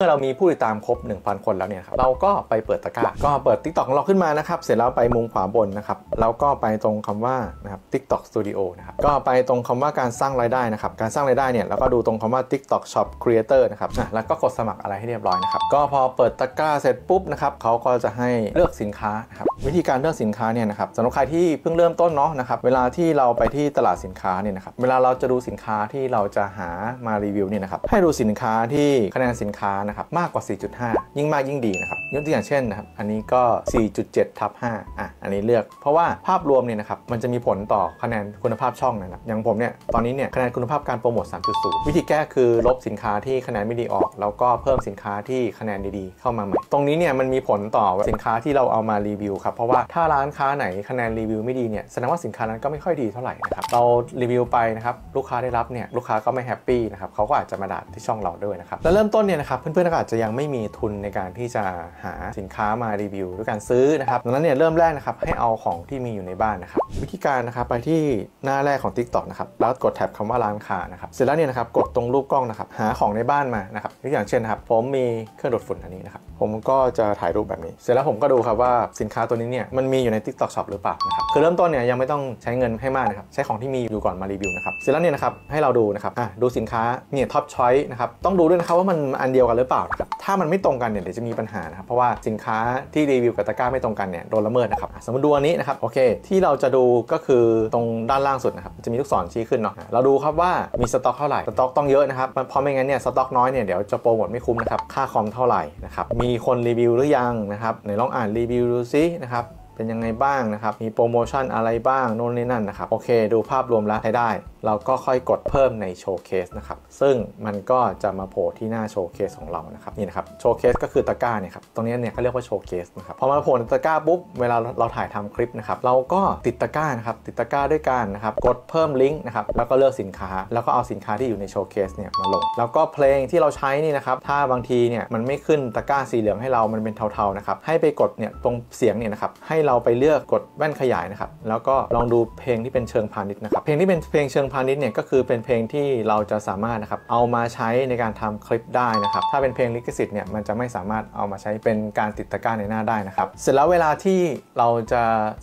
เมื่อเรามีผู้ติดตามครบ 1,000 คนแล้วเนี่ยครับเราก็ไปเปิดตะกร้าก็เปิด TikTok ของเราขึ้นมานะครับ เสร็จแล้วไปมุมขวาบนนะครับแล้วก็ไปตรงคำว่านะครับ TikTok Studio นะครับก็ไปตรงคำว่าการสร้างรายได้นะครับการสร้างรายได้เนี่ยแล้วก็ดูตรงคำว่า TikTok Shop Creator นะครับอะแล้วก็กดสมัครอะไรให้เรียบร้อยนะครับก็พอเปิดตะกร้าเสร็จปุ๊บนะครับเขาก็จะให้เลือกสินค้านะครับวิธีการเลือกสินค้าเนี่ยนะครับสำหรับใครที่เพิ่งเริ่มต้นเนาะนะครับเวลาที่เราไปที่ตลาดสินค้าเนี่ยนะครับเวลาเราจะดูสินค้าที่เราจะหามารีวิวเนี่ยนะครับให้ดูสินค้าที่คะแนนสินค้านะครับมากกว่า 4.5 ยิ่งมากยิ่งดีนะครับยกตัวอย่างเช่นนะครับอันนี้ก็ 4.7ทับ5อะอันนี้เลือก เพราะว่าภาพรวมเนี่ยนะครับมันจะมีผลต่อคะแนนคุณภาพช่องนะครับอย่างผมเนี่ยตอนนี้เนี่ยคะแนนคุณภาพการโปรโมท 3.0 วิธีแก้คือลบสินค้าที่คะแนนไม่ดีออก แล้วก็เพิ่มสินค้าที่คะแนนดีๆ เข้ามาใหม่ตรงนี้เนี่ยมันมีผลต่อสินค้าที่เราเอามารีวิวครับเพราะว่าถ้าร้านค้าไหนคะแนนรีวิวไม่ดีเนี่ยแสดงว่าสินค้านั้นก็ไม่ค่อยดีเท่าไหร่นะครับเรารีวิวไปนะครับลูกค้าได้รับเนี่ยลูกค้าก็ไม่แฮปปี้นะครับเขาก็อาจจะมาด่าที่ช่องเราด้วยนะครับแล้วเริ่มต้นเนี่ยนะครับเพื่อนๆก็อาจจะยังไม่มีทุนในการที่จะหาสินค้ามารีวิวด้วยการซื้อนะครับดังนั้นเนี่ยเริ่มแรกนะครับให้เอาของที่มีอยู่ในบ้านนะครับวิธีการนะครับไปที่หน้าแรกของ TikTok นะครับแล้วกดแท็บคำว่าร้านค้านะครับเสร็จแล้วเนี่ยนะครับกดตรงรูปกล้องนะครับหาของในบ้านมานะครับยกอย่างเช่นนะครับผมมีเครื่องดูดฝุ่นอันนี้นะครับผมก็จะถ่ายรูปแบบนี้ เสร็จแล้วผมก็ดูครับว่าสินค้าตัวนี้เนี่ยมันมีอยู่ใน TikTok Shop หรือเปล่านะครับคือเริ่มต้นเนี่ยยังไม่ต้องใช้เงินให้มากนะครับใช้ของที่มีอยู่ก่อนมารีวิวนะครับเสร็จแล้วเนี่ยนะครับให้เราดูนะครับอะดูสินค้าเนี่ย top choice นะครับต้องดูด้วยนะครับว่ามันอันเดียวกันหรือเปล่าครับถ้ามันไม่ตรงกันเนี่ยเดี๋ยวจะมีปัญหานะครับเพราะว่าสินค้าที่รีวิวกับตะกร้าไม่ตรงกันเนี่ยโดนละเมิดนะครับสมมติดูอันนี้นะครับโอเค ที่เราจะดูก็คือตรงด้านล่างสุดนะครับจะมีลูกศรชี้ขึ้นเนาะอะเราดูครับว่ามีสต็อกเท่าไหร่สต็อกต้องเยอะนะครับเพราะไม่งั้นเนี่ยสต็อกน้อยเนี่ยเดี๋ยวจะโปรโมทไม่คุ้มนะครับค่าคอมเท่าไหร่นะครับมีคนรีวิวหรือยังนะครับไหนลองอ่านรีวิวดูซินะครับ เป็นยังไงบ้างนะครับ มีโปรโมชั่นอะไรบ้างโน่นนี่นั่นนะครับ โอเค ดูภาพรวมแล้วใช้ได้ เราก็ค่อยกดเพิ่มใน showcase นะครับ ซึ่งมันก็จะมาโผล่ที่หน้า showcase ของเรานะครับ นี่นะครับ showcase ก็คือตะกร้าเนี่ยครับ ตรงนี้เนี่ยเขาเรียกว่า showcase นะครับ พอมาโผล่ในตะกร้าปุ๊บ เวลาเราถ่ายทำคลิปนะครับ เราก็ติดตะกร้านะครับ ติดตะกร้าด้วยกันนะครับ กดเพิ่มลิงก์นะครับ แล้วก็เลือกสินค้า แล้วก็เอาสินค้าที่อยู่ใน showcase เนี่ยมาลง แล้วก็เพลงที่เราใช้นี่นะครับ ถ้าบางทีเนี่ยมันไม่ขึ้นตะกร้าสีเหลืองให้เรา มันเป็นเทาๆนะครับ ให้ไปกดเนี่ยตรงเสียงเนี่ยนะครับให้เราไปเลือกกดแว่นขยายนะครับ แล้วก็ลองดูเพลงที่เป็นเชิงพาณิชย์นะครับ เพลงที่เป็นเพลงเชิงพาณิชย์เนี่ยก็คือเป็นเพลงที่เราจะสามารถนะครับเอามาใช้ในการทำคลิปได้นะครับ ถ้าเป็นเพลงลิขสิทธิ์เนี่ยมันจะไม่สามารถเอามาใช้เป็นการติดตะกร้านายหน้าได้นะครับ เสร็จแล้วเวลาที่เราจะ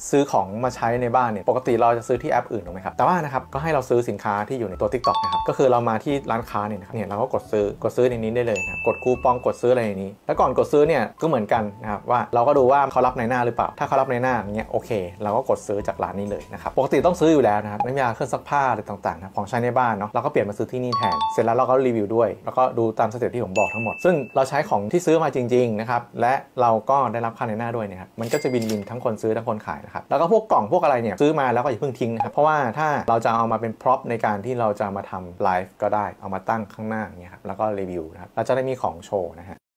ซื้อของมาใช้ในบ้านเนี่ยปกติเราจะซื้อที่แอปอื่นถูกไหมครับ แต่ว่านะครับก็ให้เราซื้อสินค้าที่อยู่ในตัว TikTok นะครับ ก็คือเรามาที่ร้านค้าเนี่ยนะครับเนี่ยเราก็กดซื้อกดซื้อในนี้ได้เลยนะกดคูปองกดซื้ออะไรในนี้ แล้วก่อนกดซื้อเนี่ยก็เหมือนกันนะครับว่าเราก็ดูว่าเขารับนายหน้าหรือเปล่า ถ้าเขารับนายหน้าอย่างเงี้ยโอเค เราก็กดซื้อจากร้านนี้เลยนะครับปกติต้องซื้ออยู่แล้วนะครับน้ำยาเครื่องซักผ้าอะไรต่างๆนะของใช้ในบ้านเนาะเราก็เปลี่ยนมาซื้อที่นี่แทน เสร็จแล้วเราก็รีวิวด้วย แล้วก็ดูตามสเต็ปที่ผมบอกทั้งหมด ซึ่งเราใช้ของที่ซื้อมาจริงๆนะครับและเราก็ได้รับค่านายหน้าด้วยนะครับมันก็จะ win-win ทั้งคนซื้อทั้งคนขายนะครับแล้วก็พวกกล่องพวกอะไรเนี่ยซื้อมาแล้วก็อย่าเพิ่งทิ้งนะครับเพราะว่าถ้าเราจะเอามาเป็น prop ในการที่เราจะมาทำไลฟ์ก็ได้เอามาตั้งข้างหน้าอย่างเงี้ยครับแล้วก็รีวิวนะครับเราจะได้มีของโชว์นะฮะ